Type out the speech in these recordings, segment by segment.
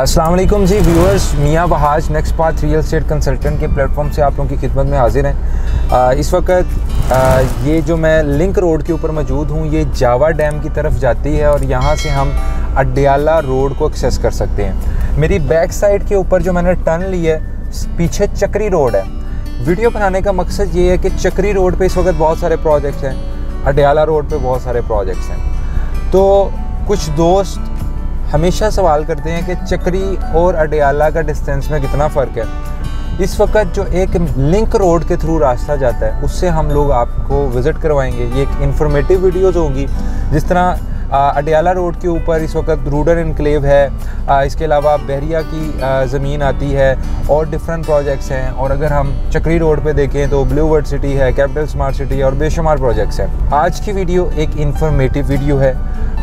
वालेकुम जी व्यूअर्स मियाँ बहाज next path real estate consultant के प्लेटफॉर्म से आप लोगों की खिदमत में हाजिर हैं। इस वक्त ये जो मैं लिंक रोड के ऊपर मौजूद हूँ, ये जावा डैम की तरफ़ जाती है और यहाँ से हम अड्याला रोड को एक्सेस कर सकते हैं। मेरी बैक साइड के ऊपर जो मैंने टर्न ली है, पीछे चक्री रोड है। वीडियो बनाने का मकसद ये है कि चक्री रोड पे इस वक्त बहुत सारे प्रोजेक्ट्स हैं, अडयाला रोड पे बहुत सारे प्रोजेक्ट्स हैं। तो कुछ दोस्त हमेशा सवाल करते हैं कि चक्री और अडयाला का डिस्टेंस में कितना फ़र्क है। इस वक्त जो एक लिंक रोड के थ्रू रास्ता जाता है, उससे हम लोग आपको विज़िट करवाएँगे। ये एक इन्फॉर्मेटिव वीडियोज़ होंगी। जिस तरह अडयाला रोड के ऊपर इस वक्त रूडर इनक्लेव है इसके अलावा बहरिया की ज़मीन आती है और डिफरेंट प्रोजेक्ट्स हैं। और अगर हम चक्री रोड पे देखें तो ब्लू वर्ड सिटी है कैपिटल स्मार्ट सिटी है और बेशुमार प्रोजेक्ट्स हैं। आज की वीडियो एक इन्फॉर्मेटिव वीडियो है।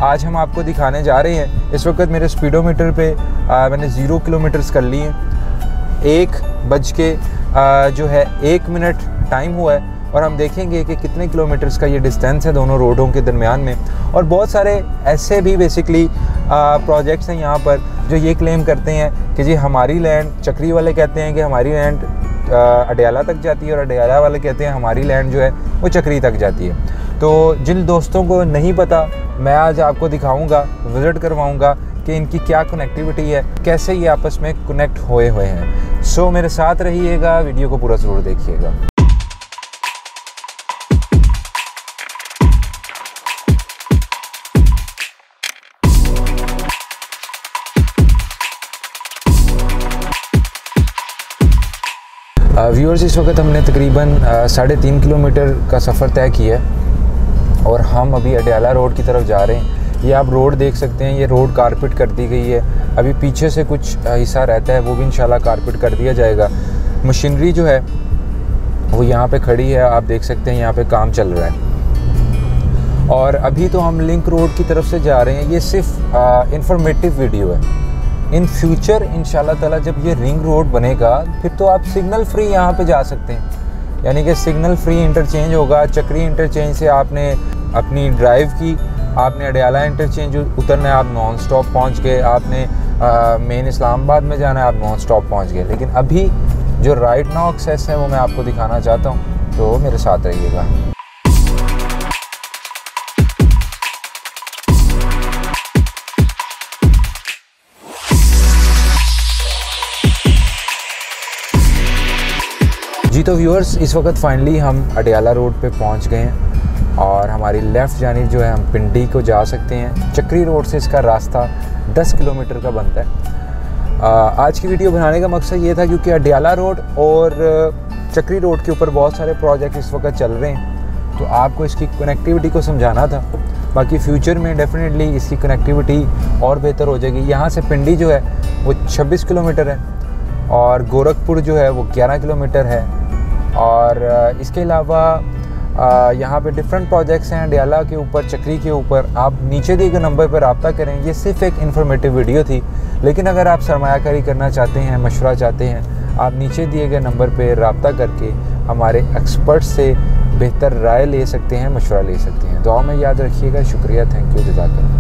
आज हम आपको दिखाने जा रहे हैं इस वक्त मेरे स्पीडोमीटर पे आ, मैंने ज़ीरो किलोमीटर्स कर लिए हैं। एक बज के आ, जो है एक मिनट टाइम हुआ है और हम देखेंगे कि कितने किलोमीटर्स का ये डिस्टेंस है दोनों रोडों के दरमियान में। और बहुत सारे ऐसे भी बेसिकली प्रोजेक्ट्स हैं यहाँ पर जो ये क्लेम करते हैं कि जी हमारी लैंड चक्री वाले कहते हैं कि हमारी लैंड अडयाला तक जाती है और अडयाला वाले कहते हैं हमारी लैंड जो है वो चक्री तक जाती है। तो जिन दोस्तों को नहीं पता मैं आज आपको दिखाऊँगा विज़िट करवाऊँगा कि इनकी क्या कनेक्टिविटी है कैसे ये आपस में कनेक्ट हुए हुए हैं। सो so, मेरे साथ रहिएगा वीडियो को पूरा ज़रूर देखिएगा। व्यूअर्स इस वक्त हमने तकरीबन साढ़े तीन किलोमीटर का सफ़र तय किया है। और हम अभी अडयाला रोड की तरफ़ जा रहे हैं। ये आप रोड देख सकते हैं, ये रोड कारपेट कर दी गई है। अभी पीछे से कुछ हिस्सा रहता है, वो भी इंशाल्लाह कारपेट कर दिया जाएगा। मशीनरी जो है, वो यहाँ पे खड़ी है, आप देख सकते हैं, यहाँ पे काम चल रहा है। और अभी तो हम लिंक रोड की तरफ़ से जा रहे हैं। ये सिर्फ़ इंफॉर्मेटिव वीडियो है। इन फ्यूचर इन ताला जब ये रिंग रोड बनेगा, फिर तो आप सिग्नल फ्री यहाँ पे जा सकते हैं। यानी कि सिग्नल फ्री इंटरचेंज होगा, चक्री इंटरचेंज से आपने अपनी ड्राइव की, आपने अडयाला इंटरचेंज उतरना है, आप नॉन स्टॉप पहुँच गए, आपने मेन इस्लामाबाद में जाना है, आप नॉन स्टॉप पहुँच गए। लेकिन अभी जो राइट नाउ एक्सेस है, वो मैं आपको दिखाना चाहता हूँ तो मेरे साथ रहिएगा। तो व्यूअर्स इस वक्त फाइनली हम अडयाला रोड पे पहुँच गए हैं और हमारी लेफ़्ट जानी जो है, हम पिंडी को जा सकते हैं। चक्री रोड से इसका रास्ता 10 किलोमीटर का बनता है। आज की वीडियो बनाने का मकसद ये था क्योंकि अडयाला रोड और चक्री रोड के ऊपर बहुत सारे प्रोजेक्ट इस वक्त चल रहे हैं। तो आपको इसकी कनेक्टिविटी को समझाना था। बाकी फ्यूचर में डेफिनेटली इसकी कनेक्टिविटी और बेहतर हो जाएगी। यहाँ से पिंडी जो है, वो 26 किलोमीटर है और गोरखपुर जो है, वो 11 किलोमीटर है। और इसके अलावा यहाँ पे डिफरेंट प्रोजेक्ट्स हैं डियाला के ऊपर चक्री के ऊपर। आप नीचे दिए गए नंबर पर रबता करें, ये सिर्फ़ एक इन्फॉर्मेटिव वीडियो थी। लेकिन अगर आप सरमाकारी करना चाहते हैं, मशवरा चाहते हैं, आप नीचे दिए गए नंबर पर रबता करके हमारे एक्सपर्ट से बेहतर राय ले सकते हैं, मशवरा ले सकते हैं। दुआ में याद रखिएगा। शुक्रिया। Thank you जजाकर